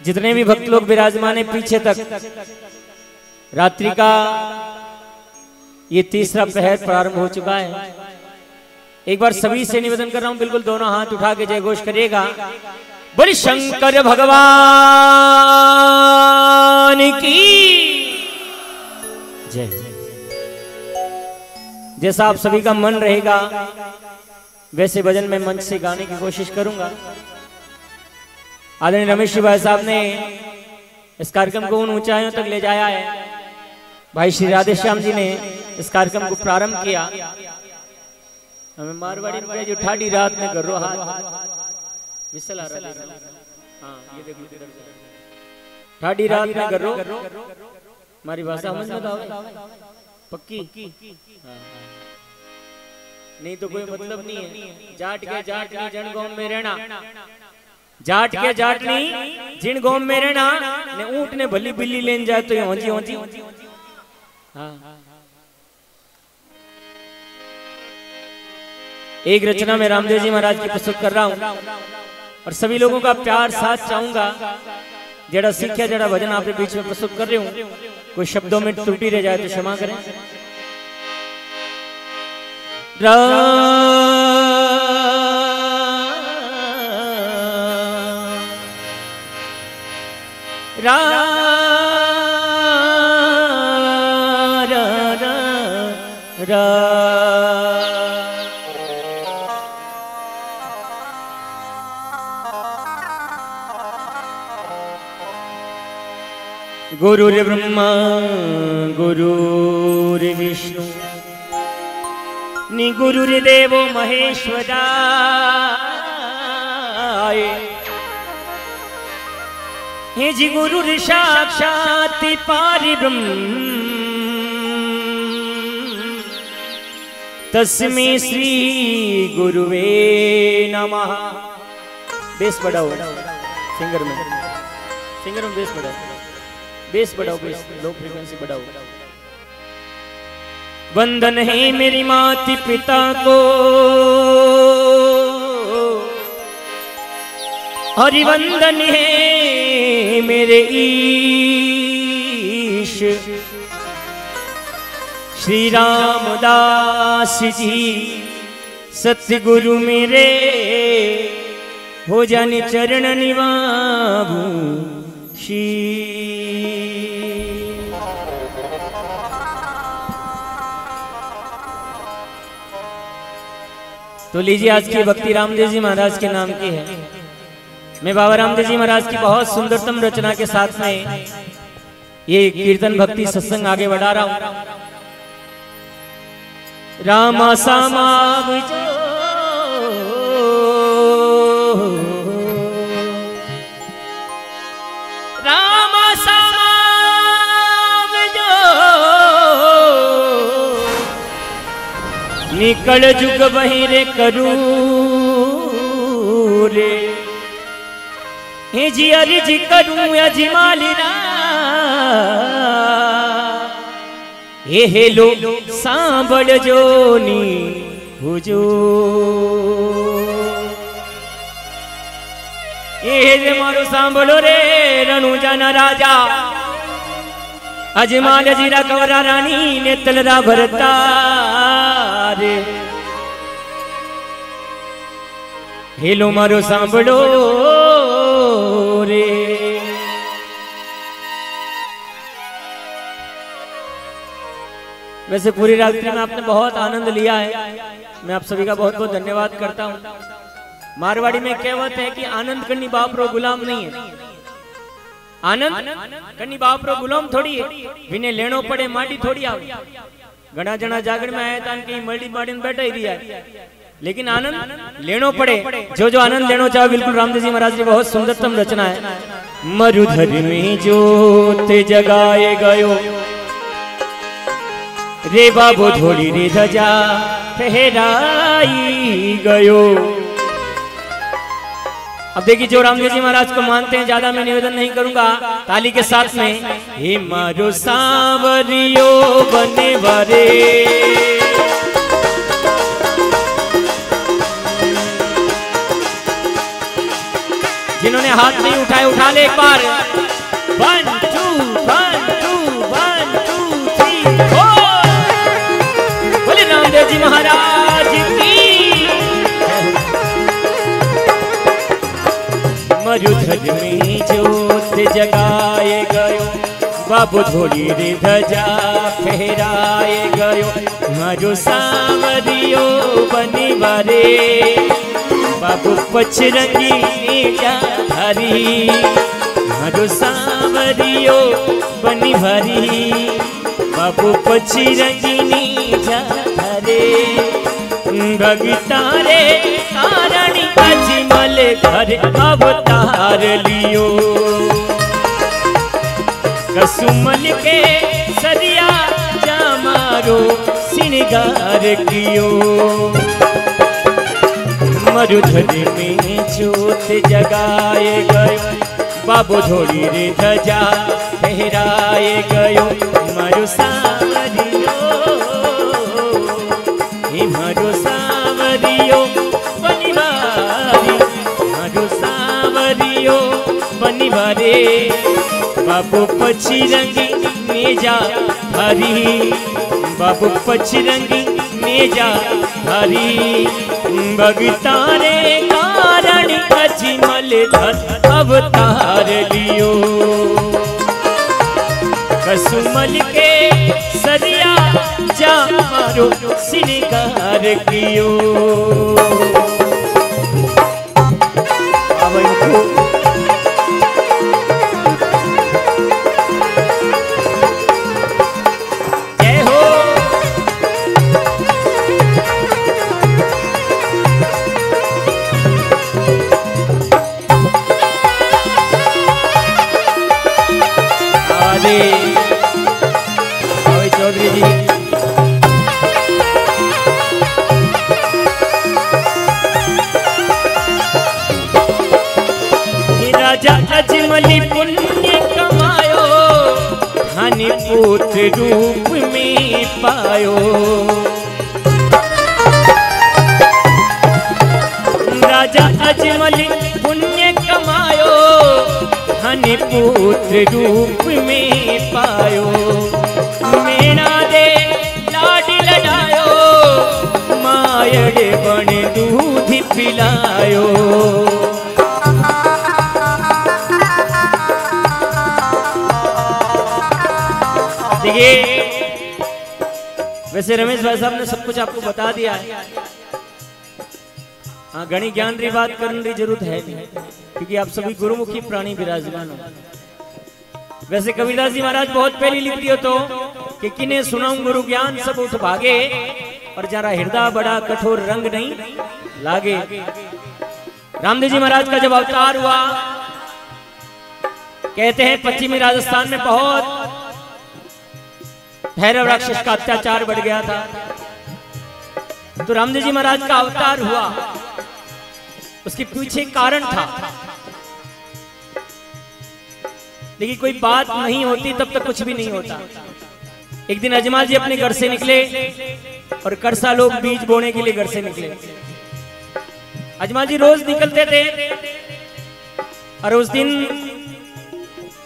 जितने भी भक्त लोग विराजमान है पीछे तक। रात्रि का ये तीसरा पहर प्रारंभ हो चुका है। एक बार सभी से निवेदन कर रहा हूँ, बिल्कुल दोनों हाथ उठा के जय घोष करिएगा। बड़ी शंकर भगवान की जय। जैसा आप सभी का मन रहेगा, वैसे भजन में मंच से गाने की कोशिश करूँगा। आदरणीय रमेश जी भाई साहब ने इस कार्यक्रम को उन ऊंचाइयों तक ले जाया है। भाई श्री राधे श्याम जी ने इस कार्यक्रम को प्रारंभ किया। हमें मारवाड़ी में जो ठाडी रात में कर रो विसल आ रहा है ये देख लो इधर से। ठाडी रात में कर रो हमारी भाषा समझ में तो आवे। पक्की। हाँ, हाँ। नहीं तो कोई मतलब नहीं है। जाट के जाट नहीं जन गाँव में रहना। जाट के जाट नहीं जिन गाँव में रहना ने ऊँट ने भली बिल्ली लेन जाए तो ये होंजी होंजी हाँ। एक रचना में रामदेव जी महाराज की प्रस्तुत कर रहा हूँ। और सभी लोगों का प्यार साथ चाहूँगा। जड़ा सीखा जड़ा भजन आपके बीच में प्रस्तुत कर रही हूँ। कोई शब्दों में त्रुटि रह जाए तो क्षमा करें। रा रा रा रा गुरुर् ब्रह्मा गुरुर्विष्णु निगुरुर्देवो महेश्वराय हे जी गुरुर् साक्षात् पारिब्रह्म तस्मै श्री गुरुवे नमः। बेस बढ़ाओ, सिंगर में। सिंगर में बेस बढ़ाओ। बेस बढ़ाओ बेस लो फ्रीक्वेंसी बढ़ाओ। वंदन है मेरी माता पिता को। हरिवंदन है मेरे ईश। श्री रामदास जी, सतगुरु मेरे, हो जाने चरण निवाबू शी तो लीजिए आज की भक्ति रामदेव जी महाराज के नाम की है। मैं बाबा रामदेव जी महाराज की बहुत सुंदरतम रचना के साथ में ये कीर्तन भक्ति सत्संग आगे बढ़ा रहा हूँ। रामा सामा। निकल जुग बहिरे करू रे। हे जी अर्ज करूं अजमाली रा हे हेलो સાંભળજો ની હુજો એ જે મારું સાંભળો રે રણુજાના રાજા અજમાલ જીરા કવરા રાણી ને તલરા ભરતા રે હેલો મારો સાંભળો वैसे पूरी रात्रि में आपने बहुत आनंद लिया है। मैं आप सभी का बहुत बहुत धन्यवाद करता हूँ। मारवाड़ी में कहावत है कि आनंद करनी बाप रो गुलाम नहीं है। आनंद करनी बाप रो गुलाम थोड़ी है। विने लेनो पड़े माटी थोड़ी आवे। घना जना जागरण में आया था कहीं मल्टी माटी में बैठा ही। दिया लेकिन आनंद लेनो पड़े। जो जो आनंद लेनो चाहो बिल्कुल रामदेव जी महाराज की बहुत सुंदरतम रचना है। मरुधर में जोत जगाए गयो। रे बाबू थोड़ी रे धजा ठहराई गयो। अब देखिए, जो रामदेव जी महाराज को मानते हैं, ज़्यादा मैं निवेदन नहीं करूँगा। ताली के साथ में, हे मारो सांवरियो बने बरे जिन्होंने हाथ नहीं उठाए, उठा ले एक बार। वन जी महाराज की। मरुधर में ज्योत जगाए गयो, बाबू थोड़ी रे धजा फहराए गयो, मरु सावरियो बनी बरे। बाबू पचरंगी हरी मारो सावरियो बनी भरी। बाबू पचरंगी हरे भगतारे कारण अजमल घर अवतार लियो। कसुमल के सरिया जामारो श्रृंगार कियो। मरुधर में जोत जगाए गयो बाबू धोड़ी रे धजा मरु सावरियो हे मरु सावरियो बनिवारी, मरु सावरियो बनिवारे। बाबू पछिरंगी मेजा हरी बाबू पछिरंगी मेजा हरी भगतारे कारण अजमल धर अवतार लियो। कसुमल के सरिया जा मारो श्रृंगार कियो। अब ओए चौधरी जी। राजा अजमली पुण्य कमायो धन पुत्र रूप में पायो। राजा अजमली पुण्य कमायो धन पुत्र रूप में पायो। मेरा दे लाड लडायो मायड़ बण दूध पिलायो। देखिए, वैसे रमेश भाई साहब ने सब कुछ आपको बता दिया। है हाँ गणी ज्ञान री बात करने की ज़रूरत है नहीं। क्योंकि आप सभी गुरुमुखी प्राणी विराजमान हो। वैसे कबीरदास जी महाराज बहुत पहले लिख दियो तो कि किने सुनाऊं गुरु ज्ञान, सब उठ भागे, और जरा हृदय बड़ा कठोर रंग नहीं लागे। रामदेव जी महाराज का जब अवतार हुआ, कहते हैं, पश्चिमी राजस्थान में बहुत भैरव राक्षस का अत्याचार बढ़ गया था। तो रामदेव जी महाराज का अवतार हुआ, उसके पीछे कारण था। लेकिन कोई बात नहीं होती, तब तक कुछ भी नहीं होता। एक दिन अजमाल जी अपने घर से निकले और करसा लोग बीज बोने के लिए घर से निकले। अजमाल जी रोज निकलते थे और उस दिन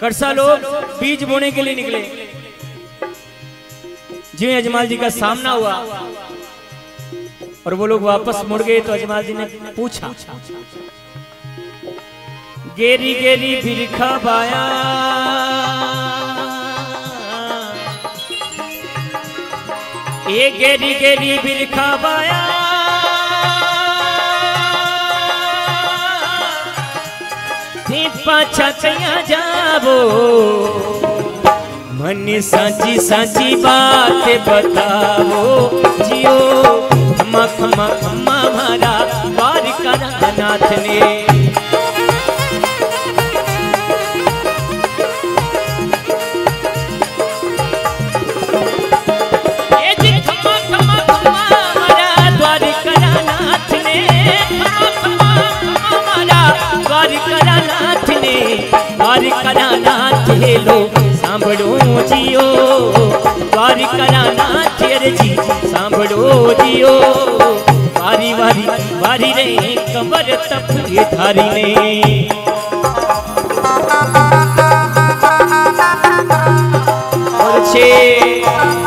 करसा लोग बीज बोने के लिए निकले। जिਵੇਂ अजमाल जी का सामना हुआ और वो लोग वापस मुड़ गए तो अजमाल जी ने पूछा गेरी गेरी बिरखा बाया ए गेरी गेरी बिरखा बाया पाछा जाबो मन साची साची बात बताओ जियो खमा खमा मारा पार करा नाथ ने। દ્વારિકાનાથ હેલો સાંભળો જીઓ દ્વારિકાનાથ હેરજી સાંભળો જીઓ વારી વારી વારી રે કમર તપે ધારીને છે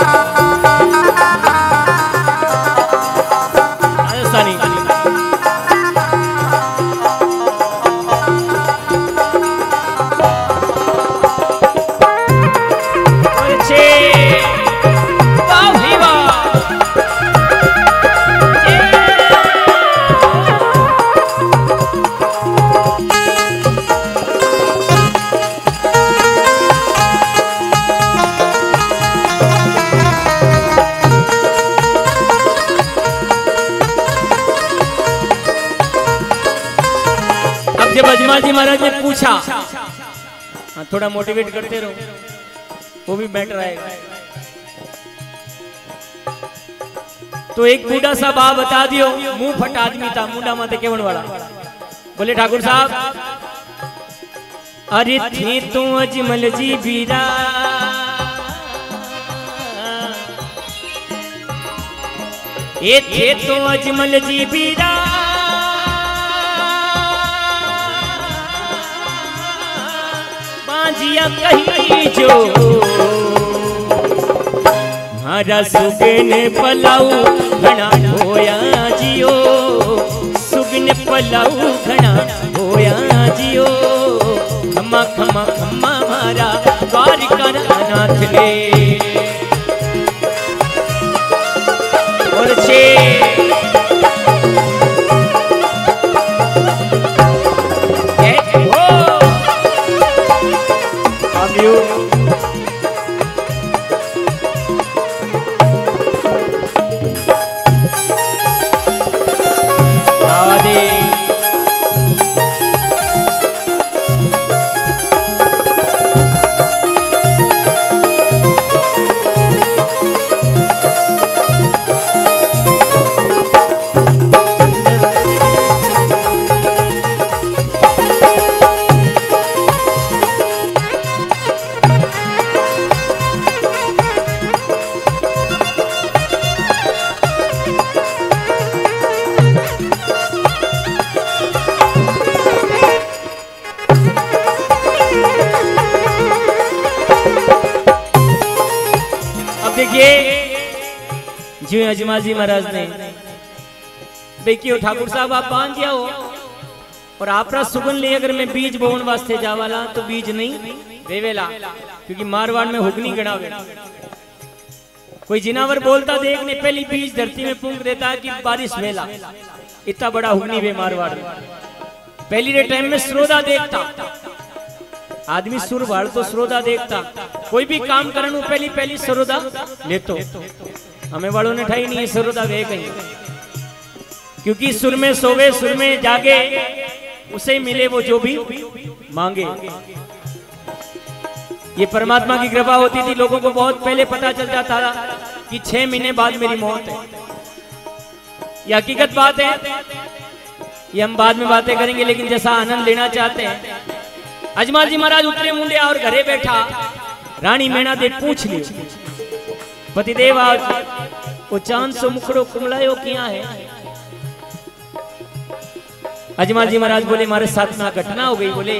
जी महाराज ने पूछा हाँ थोड़ा मोटिवेट करते रहो, वो भी बेटर आएगा. तो एक बूढ़ा सा बा बता दियो, मुँह फट आदमी था, मुंडा माते केवण वाला। बोले, ठाकुर साहब, अरे थी तू अजमल जी बीरा। ये थे तो अजमल जी बीरा। जिया कही जो। मारा सुगने पलाऊ घना होया जियो। सुगन पलाऊ घना होया जियो। खमा खमा you. जी अजमाल जी महाराज ने। देखियो, ठाकुर साहब, आप बाँध दिया हो और आपरा सुगन ले अगर मैं बीज बोवन वास्ते जावाला तो बीज नहीं देवेला क्योंकि मारवाड़ में हुगनी गणावे कोई जिनावर बोलता देखने पहली बीज धरती में फूंक देता कि बारिश वेला इतना बड़ा हुगनी वे मारवाड़ में। पहली रे टाइम में श्रोदा देखता। आदमी सुर भाड़ तो श्रोदा देखता। कोई भी काम करने पहली पहली सरोदा लेतो। हमें वालों ने ठाई नहीं सरोदा वे कहीं। क्योंकि सुर में सोवे, सुर में जागे, उसे मिले वो जो भी मांगे। ये परमात्मा की कृपा होती थी, लोगों को बहुत पहले पता चल जाता था कि छह महीने बाद मेरी मौत है। ये हकीकत बात है, ये हम बाद में बातें करेंगे, लेकिन जैसा आनंद लेना चाहते हैं। अजमाल जी महाराज उतरे मुंडे और घरे बैठा, रानी मैना दे पूछ लियो पतिदेव आज वो चाँद सो मुखड़ो कुमलायो किया है? अजमाल जी महाराज बोले हमारे साथ में घटना हो गई, बोले।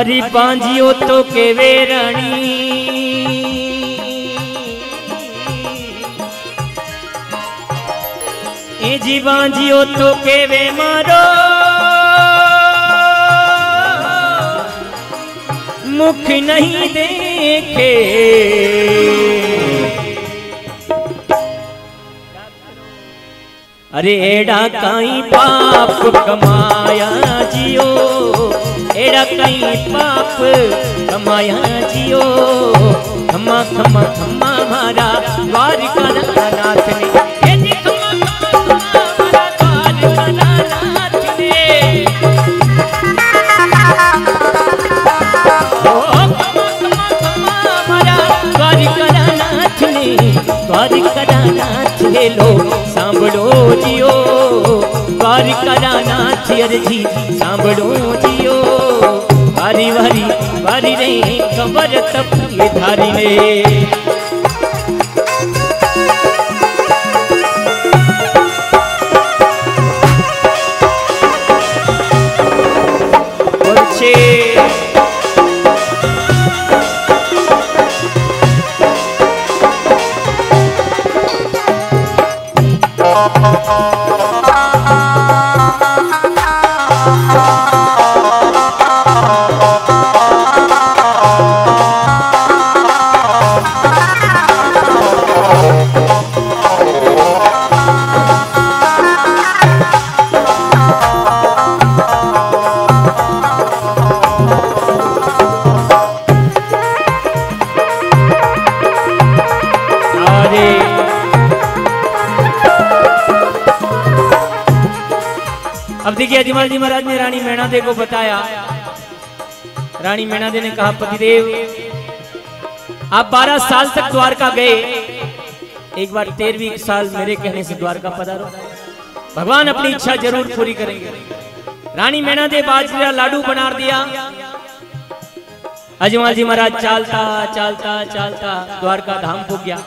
अरे बांजियो तो के वे रानी ए जी बांजियो तो के वे मारो, मुख नहीं देखे अरे एड़ा कई पाप कमाया जियो, एड़ा कई पाप कमाया जियो। खमा खमा खमा मारा द्वारिका कार करानाथ हेलो सांभो जियो। कार करानाथ अरजी सांभो जियो। वारी वारी वारी रे खबर तप ये धारी रे मैणा ने कहा, पतिदेव, आप 12 साल तक द्वारका गए। एक बार तेरहवीं साल मेरे कहने से द्वारका पधारो। भगवान अपनी इच्छा ज़रूर पूरी करेंगे। रानी मैणा दे बाजरा लाडू बना दिया। अजमल जी महाराज, चालता चालता चालता, द्वारका धाम को गया।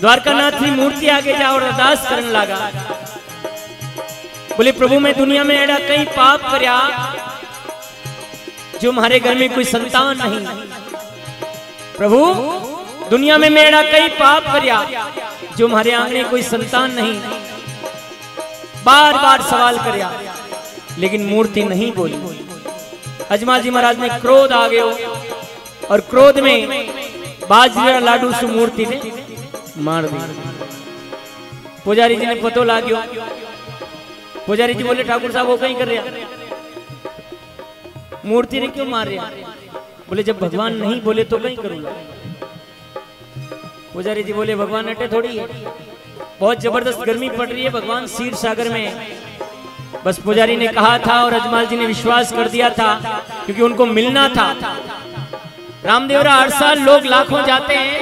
द्वारकानाथ की मूर्ति आगे जा और अरदास करने लगा। बोले, प्रभु, मैं दुनिया में एड़ा कई पाप करया। जो हमारे घर में कोई संतान नहीं। प्रभु, दुनिया में मेरा कई पाप करया, जो हमारे आंगने कोई संतान नहीं। बार बार सवाल करया, लेकिन मूर्ति नहीं बोली। अजमा जी महाराज में क्रोध आ गयो, और क्रोध में बाजरा लाडू सु मूर्ति ने मार दी। पुजारी जी ने पतो ला गयो पुजारी जी बोले, ठाकुर साहब, वो कहीं कर रहा मूर्ति ने क्यों मार? बोले, जब भगवान नहीं बोले तो कहीं करूँगा। पुजारी जी बोले, भगवान अटे थोड़ी बहुत ज़बरदस्त गर्मी पड़ रही है, भगवान सीर सागर में। बस पुजारी ने कहा था और अजमाल जी ने विश्वास कर दिया था, क्योंकि उनको मिलना था। रामदेवरा हर साल लोग लाखों जाते हैं,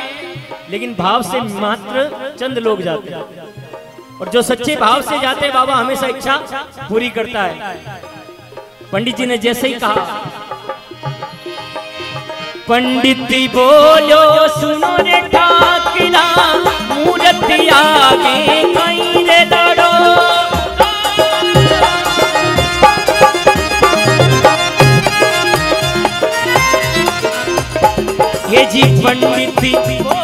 लेकिन भाव से मात्र चंद लोग जाते हैं। और जो सच्चे भाव से जाते हैं, बाबा हमेशा इच्छा पूरी करता है। पंडित जी ने जैसे ही कहा, पंडित बोलो, सुनो रे ठाकरा, मूर्ति आगे कहीं रे लड़ो ये जी पंडित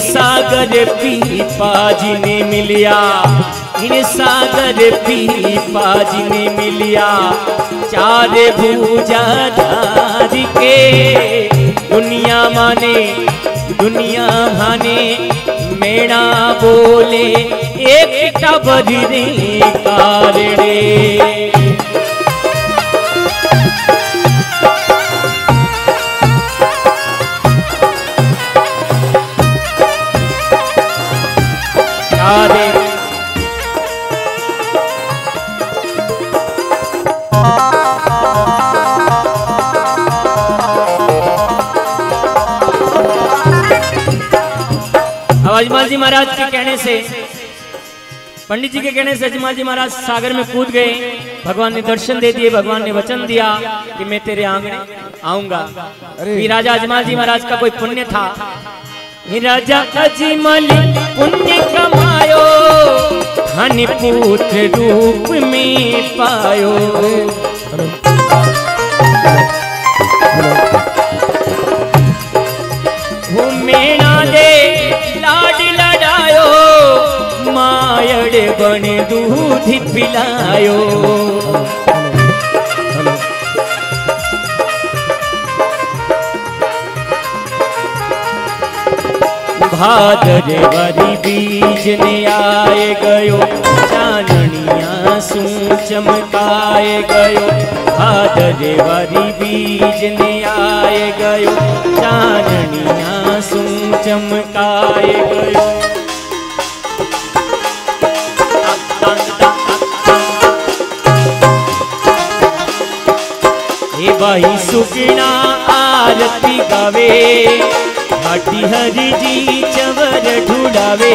सागर पीपा जी ने मिलिया। इन सागर पीपा जी ने मिलिया। चार भूजा धार के दुनिया माने दुनिया माने, मेणा बोले, एक टबरी कारणे से पंडित जी के कहने से अजमाल जी महाराज सागर में कूद गए। भगवान ने दर्शन दे दिए भगवान ने वचन दिया कि मैं तेरे आंगने आऊँगा। राजा अजमाल जी महाराज का कोई पुण्य था। राजा अजमल पुण्य कमायो पुत्र रूप में पायो। दूध पिलायो। भादर वरी बीज ने आए गयो, चाननिया सू चमकाए गयो। भादर वरी बीज ने आए गयो, चाननिया सू चमकाए गयो। भाई सुगना आरती गावे, भाटी हरि जी चवर ढूंढावे।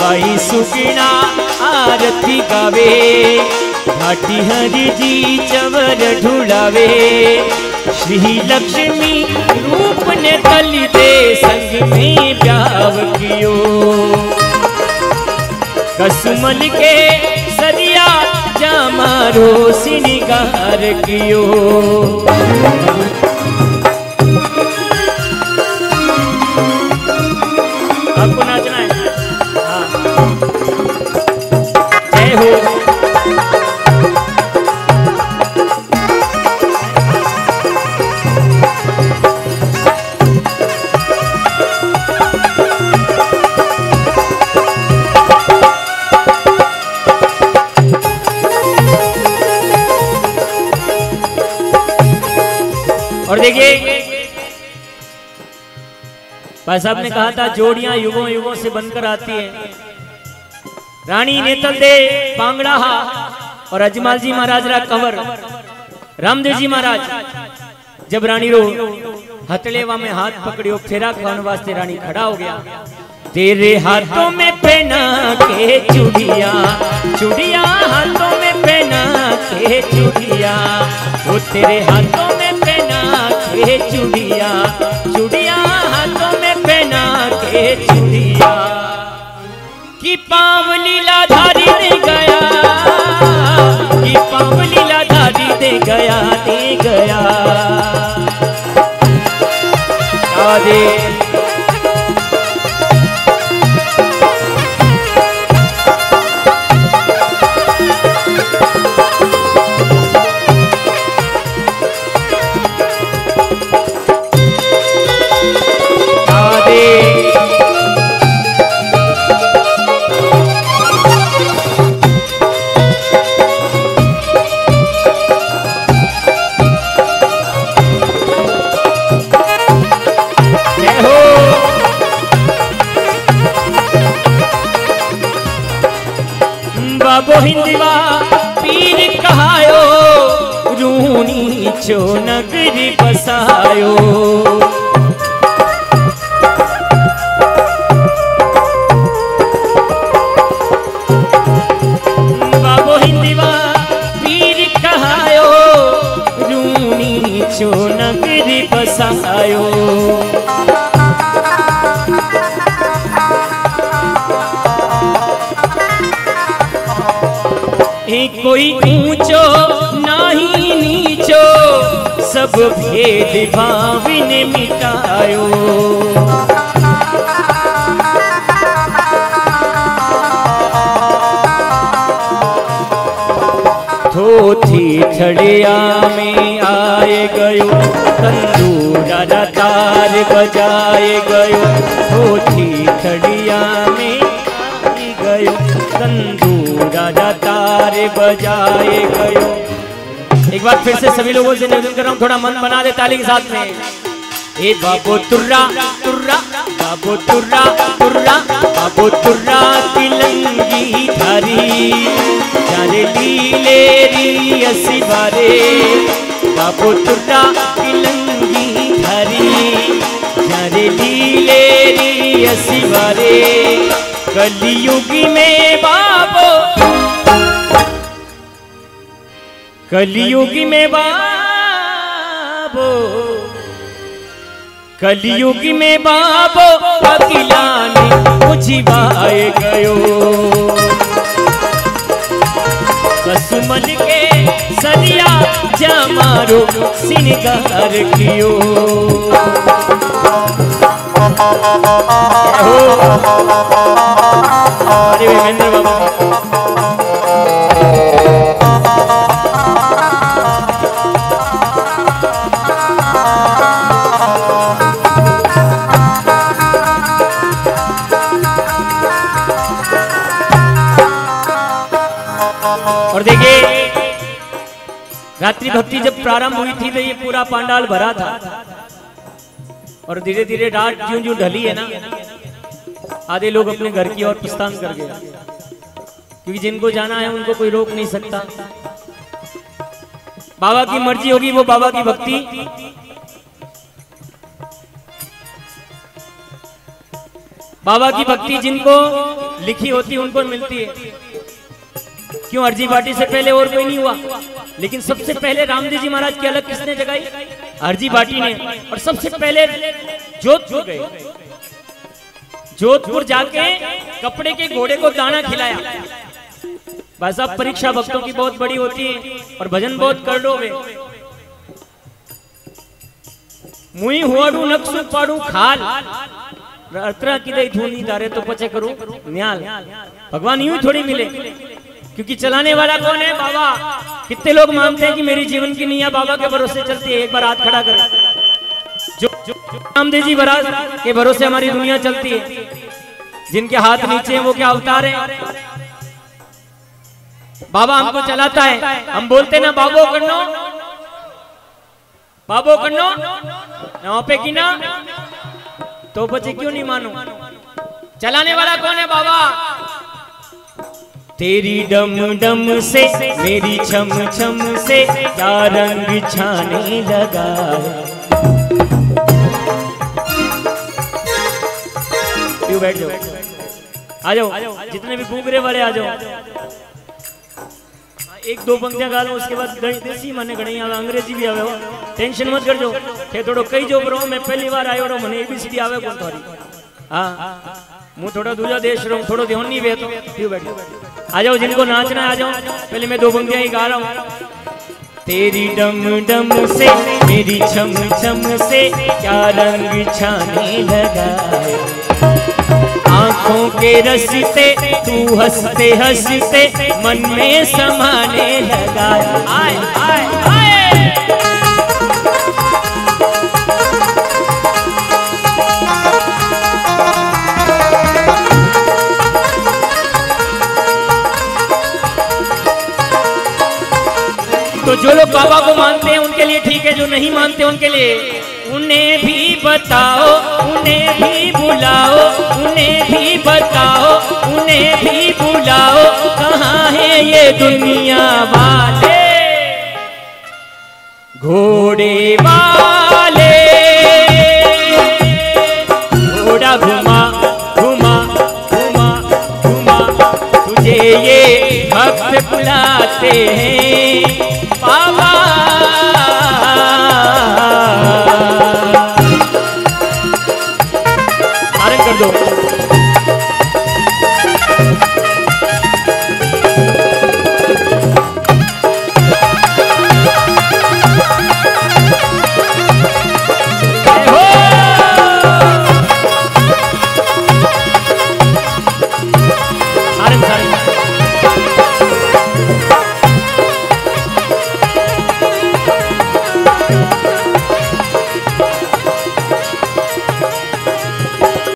भाई सुगना आरती गावे, भाटी हरि जी चवर ढूंढावे। श्री लक्ष्मी रूप ने तली दे, संग में ब्याव कियो। कसमल के सरिया जामारो सिनिगार कियो। भाई साहब ने कहा था, जोड़ियाँ युगों युगों से बनकर आती है। रानी नेतल दे, पांगड़ा और अजमाल जी महाराज रा कंवर। रामदेव जी महाराज, जब रानी रो, हथलेवा में हाथ पकड़ियो, फेरा खाने वास्ते रानी खड़ा हो गया। तेरे हाथों में पहना के चूड़िया चूड़िया हाथों में पहना के चूड़िया, वो तेरे हाथों में पहना के चूड़िया चूड़िया चूड़िया कि पाव लीला धारी दे गया, कि पाव लीला धारी दे गया दे गया। आदे मिटायो थोथी छड़िया में आए गयो, तंदूरा तार बजाए गयो। थोथी छड़िया में आए गयो, तंदूरा तार बजाए गयो। एक बार फिर से सभी लोगों से निवेदन कर रहा हूँ, थोड़ा मन बना दे ताली के साथ में। ए बाबो तुर्रा तुर्रा, बाबो तुर्रा तुर्रा, बाबो तुर्रा तिलंगी धारी। जाने लीले री असी बारे। बाबो तुर्रा तिलंगी धारी। जाने लीले री असी बारे। कलयुगी में बाबो कलयुगी में बाबो कलयुगी में बाबो अकिलानी मुझिवाए गयो। कसुमन के सलिया जमारो सिनगार कियो। अरे बाबा। रात्रि भक्ति जब प्रारंभ हुई थी तो ये पूरा पांडाल भरा था। और धीरे धीरे रात ज्यों ज्यों ढली है ना, आधे लोग अपने घर की ओर प्रस्थान कर गए। क्योंकि जिनको जाना है, उनको कोई रोक नहीं सकता। बाबा की मर्ज़ी होगी, वो बाबा की भक्ति। बाबा की भक्ति जिनको लिखी होती, उनको मिलती है। क्यों? अर्जी बाटी से पहले और कोई नहीं हुआ। लेकिन सबसे पहले रामदेव जी महाराज की अलग किसने जगाई? अर्जी बाटी ने। और सबसे पहले जोधपुर गए। जोधपुर जाके कपड़े के घोड़े को दाना खिलाया। भाई साहब, परीक्षा भक्तों की बहुत बड़ी होती है और भजन बहुत कर लो वे। मुई हुआडू नक्सु पाडू खाल। अतरा की दई धूनी दारे तो पचे करूँ न्याल। भगवान यूँ थोड़ी मिले, क्योंकि चलाने वाला कौन है? बाबा। कितने लोग मानते हैं कि मेरी जीवन की नीया बाबा के भरोसे चलती है? एक बार हाथ खड़ा करें। जो रामदेव जी बराज के भरोसे हमारी दुनिया चलती है। जिनके हाथ नीचे हैं, वो क्या अवतार है? बाबा हमको चलाता है। हम बोलते ना, बाबो करनो बाबो कन्नो। ना पे की ना तो बच्चे क्यों नहीं मानो? चलाने वाला कौन है बाबा? तेरी डम डम से, मेरी छम छम से क्या रंग छाने लगा? बैठ जाओ। आ जाओ। जितने भी घूंगरे वाले आ जाओ। एक दो पंक्तियाँ गा लो, उसके बाद देसी माने घणी आवे अंग्रेज़ी भी आवे टेंशन मत करजो। थे थोड़ो कई जो बरो मैं पहली बार आयो रो मने एबीसीडी आवे कोन थारी हाँ। मु थोड़ा दूजा देश रो थोड़ो ध्यान नहीं वे तो बैठो आ जाओ, जिनको नाचना आ जाओ। पहले मैं दो बंदियाँ ही गा रहा हूँ। तेरी डम डम से, मेरी छम छम से, क्या रंग छाने लगा आँखों के रसते, तू हँसते हँसते मन में समाने लगा आए आए आए। जो लोग बाबा को मानते हैं, उनके लिए ठीक है, जो नहीं मानते उनके लिए। उन्हें भी बताओ, उन्हें भी बुलाओ, उन्हें भी बताओ, उन्हें भी बुलाओ, कहाँ है ये दुनिया वाले? घोड़े वाले। घोड़ा घुमा घुमा घुमा घुमा, तुझे ये भक्त बुलाते हैं।